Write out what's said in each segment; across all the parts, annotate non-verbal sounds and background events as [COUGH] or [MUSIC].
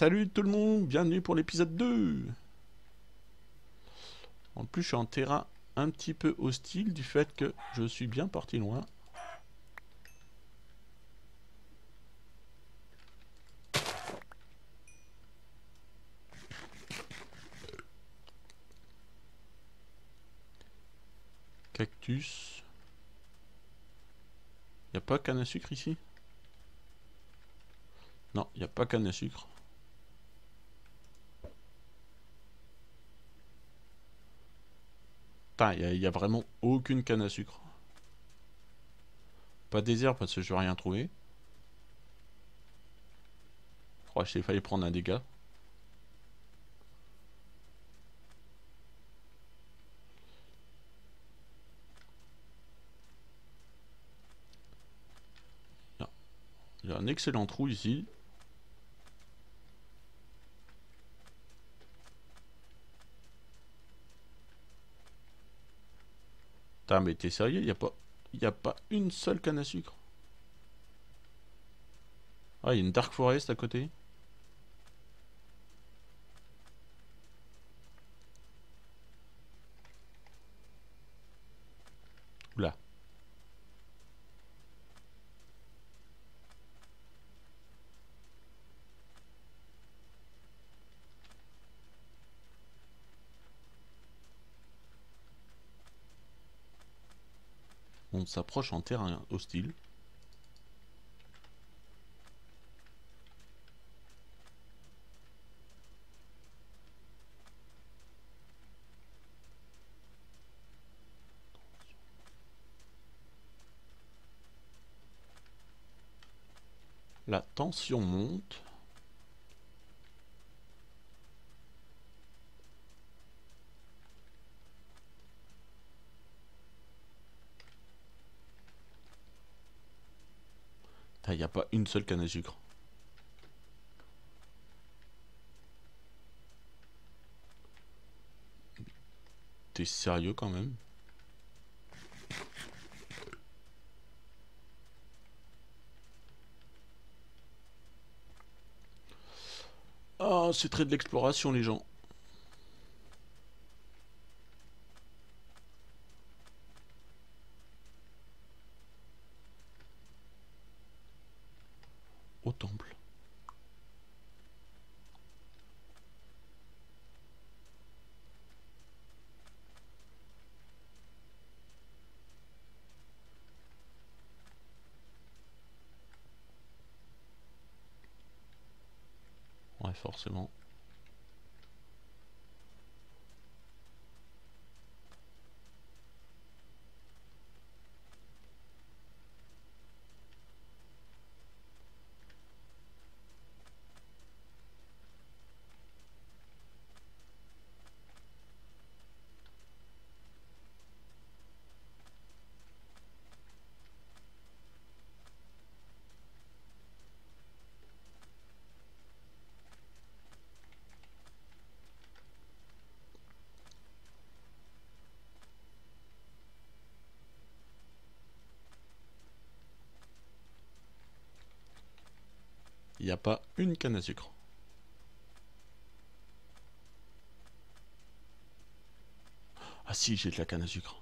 Salut tout le monde Bienvenue pour l'épisode 2 En plus, je suis en terrain un petit peu hostile du fait que je suis bien parti loin. Cactus. Y a pas canne à sucre ici? Non, y a pas canne à sucre. Putain, y, a- y a vraiment aucune canne à sucre. Pas désert parce que je vais rien trouver. Je crois que j'ai failli prendre un dégât. Il y a un excellent trou ici. Putain, mais t'es sérieux? Y a pas, y a pas une seule canne à sucre. Ah, il y a une Dark Forest à côté. On s'approche en terrain hostile. La tension monte. Il n'y a pas une seule canne à sucre. T'es sérieux quand même? Ah, c'est très de l'exploration les gens. Au temple. Ouais, forcément. N'y a pas une canne à sucre. Ah si, j'ai de la canne à sucre.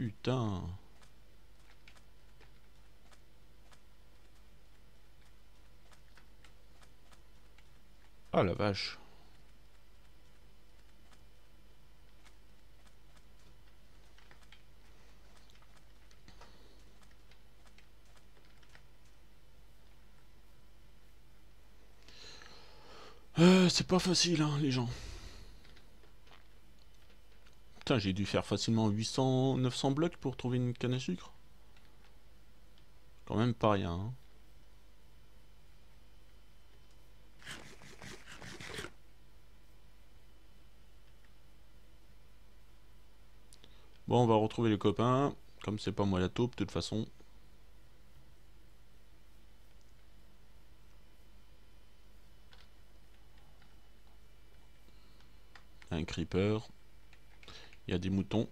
Putain. Ah la vache. Euh, c'est pas facile, hein, les gens. J'ai dû faire facilement 800, 900 blocs pour trouver une canne à sucre. Quand même pas rien. hein. Bon, on va retrouver les copains. Comme c'est pas moi la taupe, de toute façon. Un creeper. Il y a des moutons.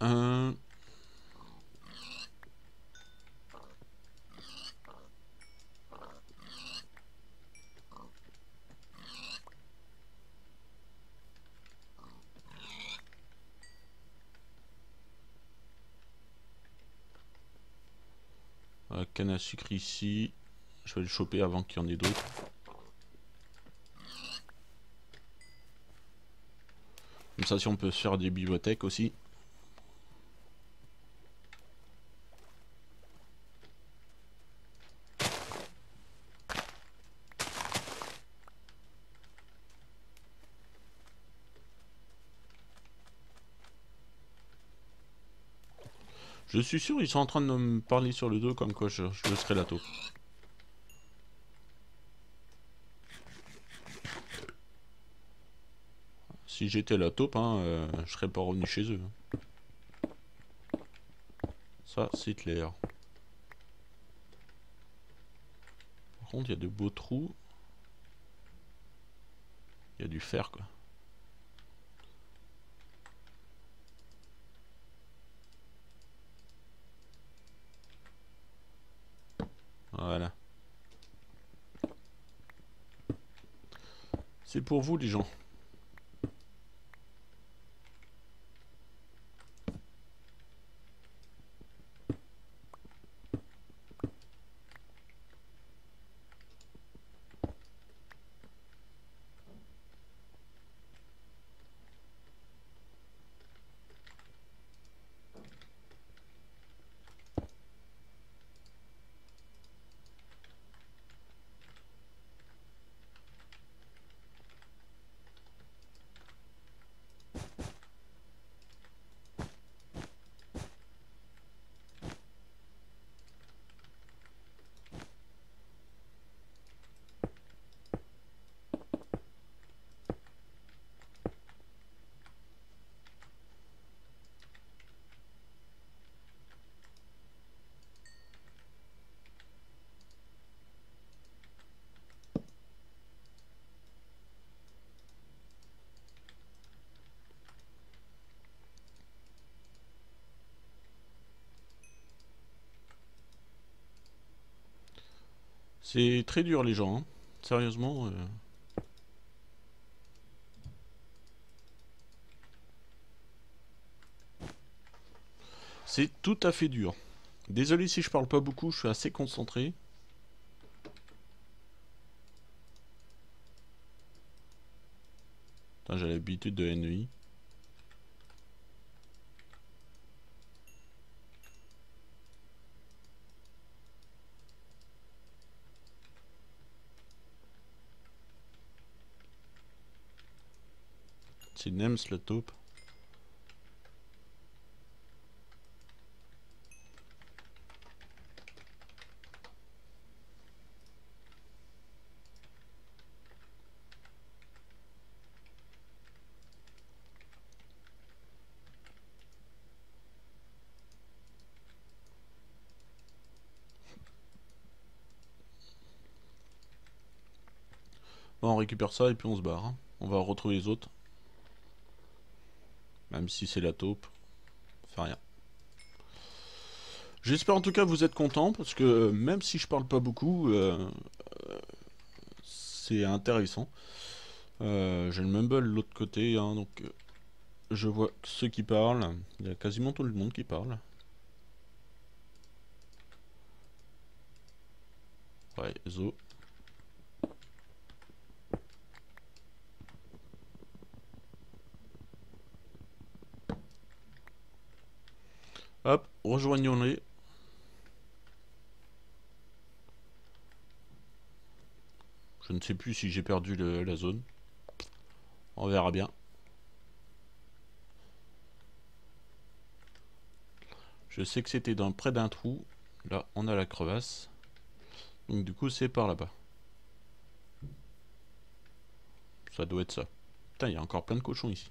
Un... Un canne à sucre ici. Je vais le choper avant qu'il y en ait d'autres. Comme ça, si on peut se faire des bibliothèques aussi. Je suis sûr, ils sont en train de me parler sur le dos comme quoi je, je serai la taupe. Si j'étais la taupe, hein, euh, je serais pas revenu chez eux. Ça, c'est clair. Par contre, il y a de beaux trous. Il y a du fer, quoi. Voilà. C'est pour vous les gens. C'est très dur les gens, hein. sérieusement. euh. C'est tout à fait dur. Désolé si je parle pas beaucoup, je suis assez concentré. J'ai l'habitude de NEI. La taupe. On récupère ça et puis on se barre. hein. On va retrouver les autres. Même si c'est la taupe. Fait rien. J'espère en tout cas vous êtes contents parce que euh, même si je parle pas beaucoup, euh, euh, c'est intéressant. J'ai le mumble de l'autre côté, hein, donc je vois ceux qui parlent. Il y a quasiment tout le monde qui parle. Ouais, Zo. Hop, rejoignons-les. Je ne sais plus si j'ai perdu la zone. On verra bien. Je sais que c'était près d'un trou. Là, on a la crevasse. Donc du coup, c'est par là-bas. Ça doit être ça. Putain, il y a encore plein de cochons ici.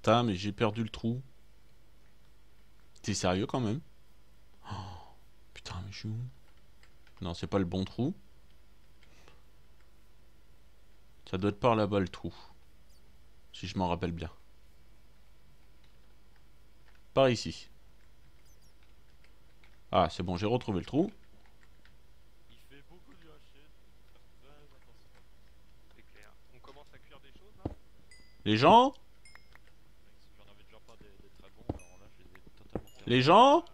Putain, mais j'ai perdu le trou. T'es sérieux quand même? Oh, Putain, mais je suis où? Non, c'est pas le bon trou. Ça doit être par là-bas le trou. Si je m'en rappelle bien. Par ici. Ah, c'est bon, j'ai retrouvé le trou. Il fait c'est moi.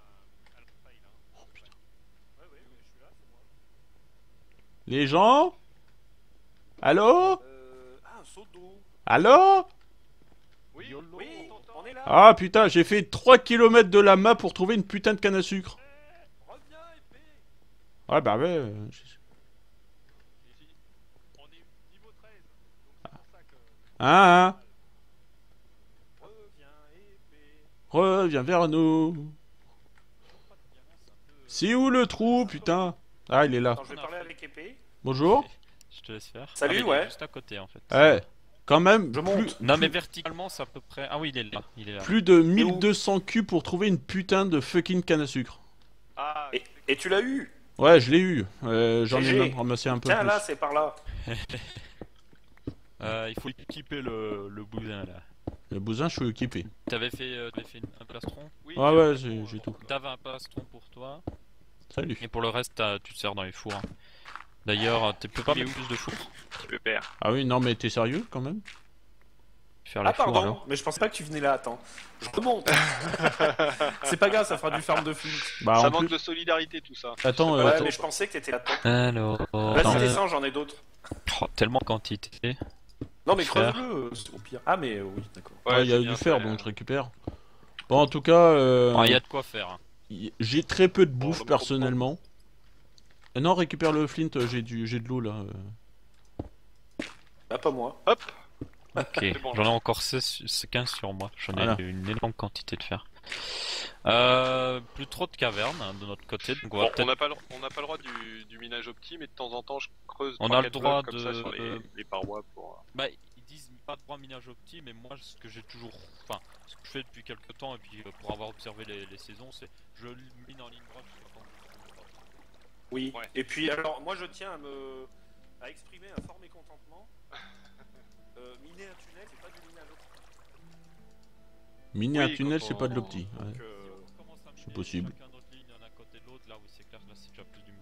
Les gens Allô. Ah. Allô Oui, oui, on est là. Ah putain, j'ai fait 3 km de la map pour trouver une putain de canne à sucre. Ouais, bah ouais. euh, je- Ici, on est niveau 13. Donc c'est pour ça que. Hein, hein Reviens, épée. Reviens vers nous. C'est où le trou, putain Ah, il est là. Attends, je vais parler avec épée. Bonjour. Je te laisse faire. Salut, Ah, ouais. juste à côté en fait. Eh, quand même, Je plus, monte. Non mais verticalement c'est à peu près. Ah oui il est là. Il est là. plus de où 1200 Q pour trouver une putain de fucking canne à sucre. Ah, et, et tu l'as eu? Ouais, je l'ai eu. Euh, J'en ai même ramassé un peu Tiens, plus. là, c'est par là. [LAUGHS] Euh, il faut équiper le, le boudin là. Le bousin, je suis équipé. T'avais fait, euh, fait un plastron? Oui, Ah j'ai ouais, un j'ai tout. T'avais un plastron pour toi. Salut. Et pour le reste t'as- tu te sers dans les fours. D'ailleurs tu peux pas mettre plus de fours? Tu perds. Ah oui, non, mais t'es sérieux quand même? Faire les Ah, pardon, alors. mais je pensais pas que tu venais là. Attends. Je remonte. [LAUGHS] c'est pas grave, ça fera du farm de flux. Bah, Ça manque plus... de solidarité tout ça. Attends, euh, Ouais, attends. mais je pensais que t'étais là. Alors. Vas-y, attends, descends, j'en ai d'autres. oh, tellement de quantité. Non, mais Fer. creuse-le, c'est au pire. Ah, mais euh, oui, d'accord. Ouais, il y a du fer, donc hein. je récupère. Bon, en tout cas, euh, Ah, Il y a de quoi faire. hein. j'ai très peu de bouffe personnellement. Euh, non, récupère le flint, euh, j'ai du, j'ai de l'eau là. euh. Ah, pas moi. Hop Ok, bon, j'en ai encore 16, c'est 15 sur moi. J'en ai une énorme quantité de fer. Euh, plus trop de cavernes hein, de notre côté, donc on va Bon, on peut-être. n'a pas, le- on n'a pas le droit du, du minage opti, mais de temps en temps je creuse On trois, a le quatre droit comme ça de- sur les, les parois pour. Bah, ils disent pas de droit minage opti, mais moi ce que j'ai toujours. Enfin, ce que je fais depuis quelques temps, et puis euh, pour avoir observé les, les saisons, c'est je mine en ligne droite jusqu'à temps que- Oui. Ouais. Et puis, alors, moi, je tiens à me. à exprimer un fort mécontentement. [LAUGHS] Euh, miner un tunnel, c'est pas du minage optique. Miner Oui, un tunnel, c'est pas de l'opti. ouais. C'est possible.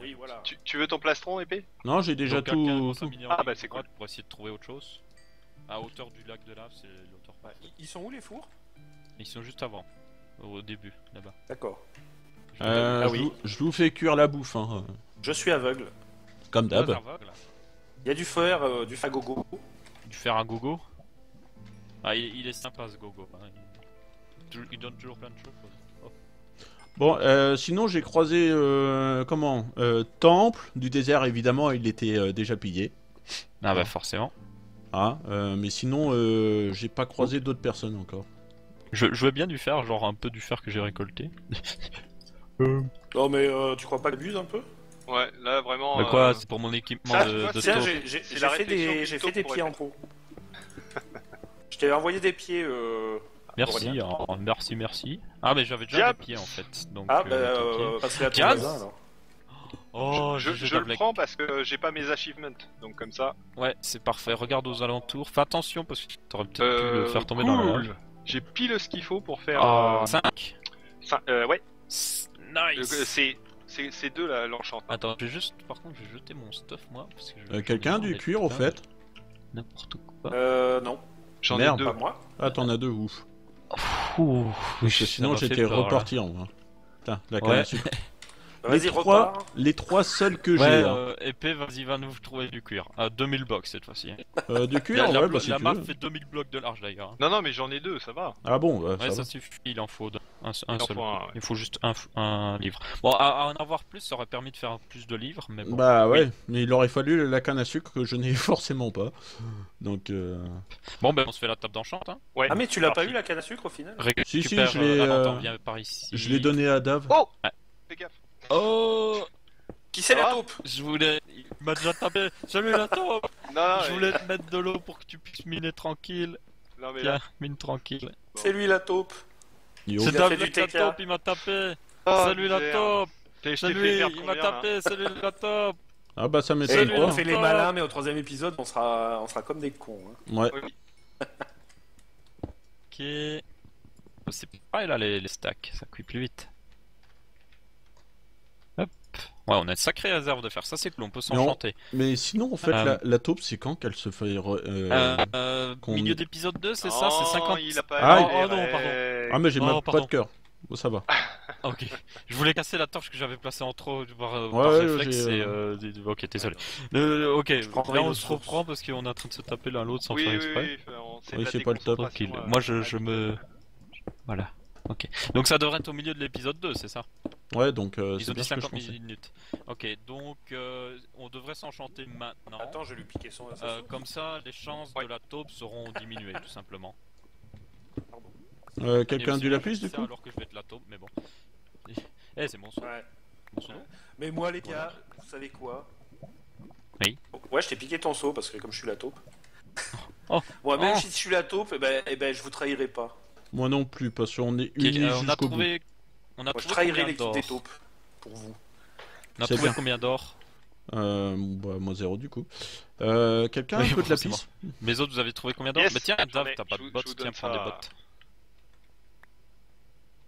Oui, voilà. Tu, tu veux ton plastron épée? Non, j'ai déjà Donc, tout. Ah, bah, c'est droite Pour essayer de trouver autre chose. À hauteur du lac de lave, c'est l'auteur. Ouais. Ils- sont où les fours? Ils sont juste avant, au début, là-bas. D'accord. Euh, Ah je, oui. vous, je vous fais cuire la bouffe, hein, Je suis aveugle. comme d'hab. Il y a du fer, euh, du fagogo. Du fer à gogo? Ah, il, il est sympa ce gogo. hein. Il, donne toujours plein de choses. Oh. Bon, euh, sinon j'ai croisé euh, comment euh, Temple du désert évidemment, il était euh, déjà pillé. Ah bah forcément. Ah, euh, mais sinon euh, j'ai pas croisé d'autres personnes encore. Je, je veux bien du fer, genre un peu du fer que j'ai récolté. [LAUGHS] Non, mais euh, tu crois pas que j'abuse un peu? Ouais, là vraiment. Bah quoi, euh, c'est pour mon équipement ça, tu de, Tiens, j'ai fait des, fait des pieds en pot. [LAUGHS] Je t'ai envoyé des pieds. Euh... Merci, merci, merci. Ah mais j'avais déjà Diable. des pieds en fait. Donc, Ah, bah, euh, t'inquiète. euh, passe-les à ton Jazz voisin alors. Oh, je, je le prends parce que j'ai pas mes achievements, donc comme ça. Ouais, c'est parfait. Regarde aux alentours. Fais attention parce que t'aurais peut-être pu Euh, le faire tomber dans le cool. lave. J'ai pile ce qu'il faut pour faire. Ah, euh, 5 euh, ouais, Nice Euh, c'est c'est c'est deux là l'enchantement. Attends, je vais juste, par contre, je vais jeter mon stuff moi. parce que je- Euh, j'en Quelqu'un du cuir au fait N'importe quoi. Euh, non, J'en merde. ai deux. pas moi. Ah, t'en as deux, ouf. Ouh, Parce que sinon j'étais reparti en vrai. Putain, la canne Ouais. à sucre. [LAUGHS] les, Vas-y, trois, repars. les trois seuls que Ouais, j'ai. hein. euh, épée, vas-y, va nous trouver du cuir. À 2000 blocs cette fois-ci. Euh, de cuir, la la, ouais, bah, si la tu map veux. fait 2000 blocs de large d'ailleurs. hein. Non, non, mais j'en ai deux, ça va. Ah bon, bah, Ouais, ça ça, suffit, il en faut deux. Un, un Il seul. faut un, ouais. Il faut juste un, f- un livre. Bon, à, à en avoir plus, ça aurait permis de faire plus de livres, mais bon. Bah ouais, mais il aurait fallu la canne à sucre que je n'ai [LAUGHS] forcément pas. Donc, euh... Bon, ben on se fait la table d'enchant, hein. Ouais. Ah, mais tu l'as pas eu la canne à sucre au final? Récupère, Si, si, je l'ai, euh, euh, viens par ici. je l'ai donné à Dave. Oh Ouais. Fais gaffe. Oh Qui c'est la Ah. taupe? Je voulais. Il m'a déjà tapé. Salut la taupe [LAUGHS] Non, non, Je mais- voulais te mettre de l'eau pour que tu puisses miner tranquille. non, mais Tiens, là. mine tranquille. C'est lui la taupe. C'est Dave du la TK. taupe, il m'a tapé. Oh, Salut la lui, perdre il m'a tapé, salut la taupe Ah bah ça m'étonne Salut, on pas. fait les malins, mais au troisième épisode, on sera, on sera comme des cons. hein. Ouais. Ok. C'est pareil là les, les stacks, ça cuit plus vite. Ouais, on a une sacrée réserve de fer, ça c'est cool, on peut s'enchanter. Mais sinon, en fait, Euh. la, la taupe, c'est quand qu'elle se fait. euh, Euh, euh, milieu d'épisode 2, c'est ça C'est 50 Il a pas Ah, oh, oh non, pardon. règles. Ah, mais j'ai Oh, même pas pardon. de cœur. Bon, ça va. [LAUGHS] Ok. Je voulais casser la torche que j'avais placée en trop par, euh, Ouais, par ouais, réflexe et Ok, désolé. Euh, ok, là on se reprend parce qu'on est en train de se taper l'un l'autre sans Oui, faire exprès. oui, on- c'est pas le top. euh, Moi je, je me. Voilà. Ok. Donc ça devrait être au milieu de l'épisode 2, c'est ça? Ouais, donc euh, c'est bien dit ce que je 50 pensais. minutes. Ok, donc euh, on devrait s'enchanter maintenant. Attends, je vais lui piquer son. Euh, comme ça, les chances Ouais. de la taupe seront diminuées, tout simplement. Pardon. Euh, Quelqu'un du je lapis, du coup Alors que je vais être la taupe, mais bon. [LAUGHS] Eh, c'est mon son. Ouais. Mon son. Mais moi, les gars, vous savez quoi? Oui. Ouais, je t'ai piqué ton seau parce que comme je suis la taupe. [LAUGHS] Oh. Moi, même Oh. si je suis la taupe, eh ben, eh ben, je vous trahirai pas. Moi non plus, parce qu'on est unis euh, jusqu'au bout. trouvé. On a Moi, je trouvé combien l'équipe d'or des taupes. Pour vous. On a C'est trouvé bien. combien d'or Euh, bah, moi zéro du coup. Euh, Quelqu'un a Oui, un peu de. Les autres, vous avez trouvé combien d'or Yes, Mais tiens, j'en Dave, ai. t'as pas Je de vous- je bottes, vous tiens, donne prends des ça. bottes.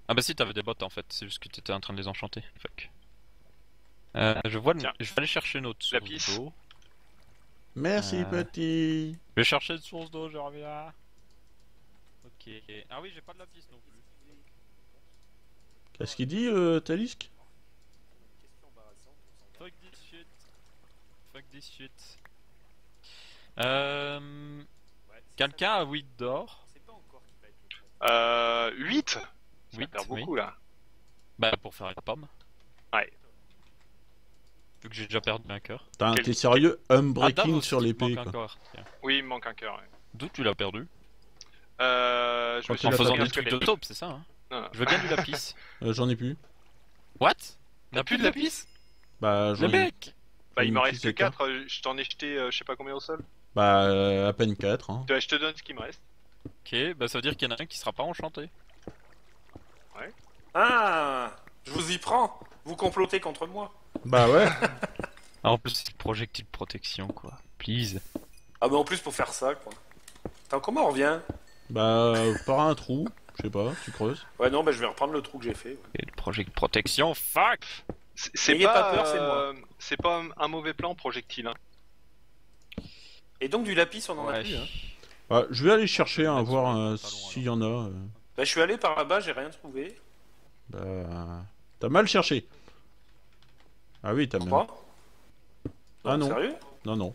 Ah bah si, t'avais des bottes en fait, c'est juste que t'étais en train de les enchanter. Fuck. Euh, je vois, le- Tiens. je vais aller chercher une autre source d'eau. Merci Euh. petit. Je vais chercher une source d'eau, je reviens. Ok. Ah oui, j'ai pas de lapis non plus. Qu'est-ce qu'il dit, euh, Talisk Fuck this shit. Fuck this shit. Euh... Quelqu'un a 8 d'or? Euh, 8 Ça Huit, perd oui. beaucoup là. Bah pour faire la pomme. Ouais. Vu que j'ai déjà perdu un cœur. T'es sérieux? Ah, Unbreaking Davos, sur l'épée, manque un quoi. Oui, il me manque un cœur. ouais. D'où tu l'as perdu? Euh, je Quand me tu suis En faisant des trucs de taupe, c'est ça hein? Non. Je veux bien du lapis. [LAUGHS] Euh, J'en ai plus. What? T'as plus de lapis? Bah, Le j'en ai... mec Bah, il m'en reste que écart. 4. Je t'en ai jeté euh, je sais pas combien au sol. Bah, euh, à peine 4. Hein. Je te donne ce qui me reste. Ok, bah ça veut dire qu'il y en a un qui sera pas enchanté. Ah Je vous y prends Vous complotez contre moi Bah ouais. [LAUGHS] Ah, en plus, c'est projectile protection quoi. Please. Ah, mais en plus, pour faire ça, quoi. Attends, comment on revient? Bah, par un trou. Je sais pas, tu creuses. Ouais, non, bah, je vais reprendre le trou que j'ai fait. ouais. Et le projectile protection, fuck C'est- C'est N'ayez pas, pas peur, c'est euh, c'est pas un- un mauvais plan projectile. Hein. Et donc, du lapis, on en a Ouais. plus. Hein. Bah, je vais aller chercher, hein, voir euh, s'il y en a. euh. Bah, je suis allé par là-bas, j'ai rien trouvé. Bah, t'as mal cherché. Ah oui, t'as crois? Ah non. Sérieux? Non, non.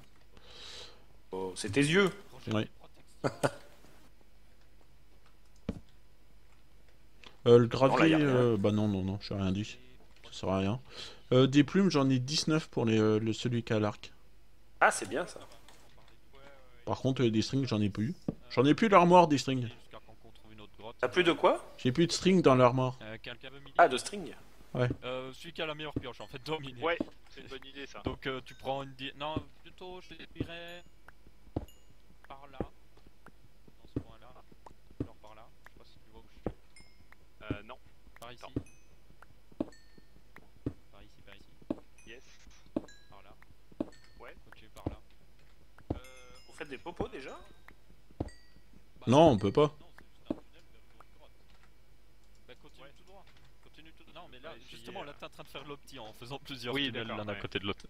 Oh, C'est tes yeux. Ouais. [LAUGHS] Euh, le Non, là, y gravier, euh, bah non, non, non, j'ai rien dit. Ça sert à rien. Euh, des plumes, j'en ai 19 pour les, euh, le, celui qui a l'arc. Ah, c'est bien ça. Par contre, euh, des strings, j'en ai plus. J'en ai plus l'armoire des strings. T'as plus de quoi? J'ai plus de strings dans l'armoire. Euh, Ah, de string. Euh, celui qui a la meilleure pioche en fait, dominé. Ouais, c'est une bonne idée ça. Donc euh, tu prends une... di- Non, plutôt je dirais... Par là. Dans ce coin-là. Alors par là. Je sais pas si tu vois où je suis. Euh, non. Par ici. Par ici, par ici. Yes. Par là. Ouais. Ok, par là. Euh... Vous faites des popos déjà? Bah, Non, on peut pas. Non, c'est juste un tunnel vers une autre grotte. Bah continue tout droit. Continue tout Non mais là, Ouais, j'y justement, là t'es en train de faire l'opti en faisant plusieurs Oui, tunnels l'un à côté de l'autre.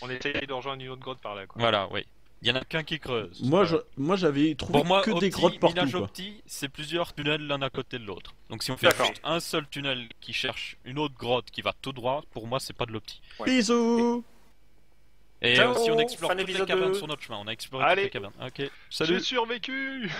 On essaye de rejoindre une autre grotte par là quoi. Voilà, oui. Il y en a qu'un qui creuse. Moi, je, moi j'avais trouvé Pour moi, que des grottes partout. minage Quoi. opti, c'est plusieurs tunnels l'un à côté de l'autre. Donc si on fait juste un seul tunnel qui cherche une autre grotte qui va tout droit, pour moi c'est pas de l'opti. Ouais. Bisous Et Ciao, euh, si on explore toutes les cavernes sur notre chemin, on a exploré Allez. toutes les cavernes. Ok, J'ai salut survécu